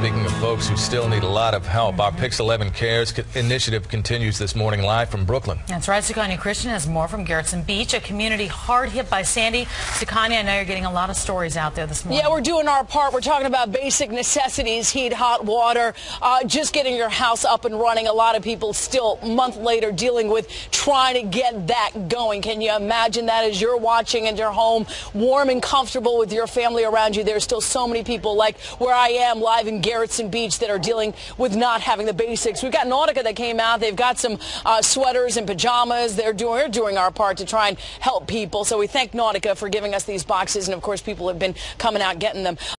speaking of folks who still need a lot of help, our PIX11 Cares initiative continues this morning live from Brooklyn. That's right. Sukanya Krishnan has more from Gerritsen Beach, a community hard hit by Sandy. Sukanya, I know you're getting a lot of stories out there this morning. Yeah, we're doing our part. We're talking about basic necessities, heat, hot water, uh, just getting your house up and running. A lot of people still, a month later, dealing with trying to get that going. Can you imagine that as you're watching in your home, warm and comfortable with your family around you? There's still so many people like where I am live in Gerritsen Beach that are dealing with not having the basics. We've got Nautica that came out. They've got some uh, sweaters and pajamas. They're doing, we're doing our part to try and help people. So we thank Nautica for giving us these boxes. And of course, people have been coming out getting them.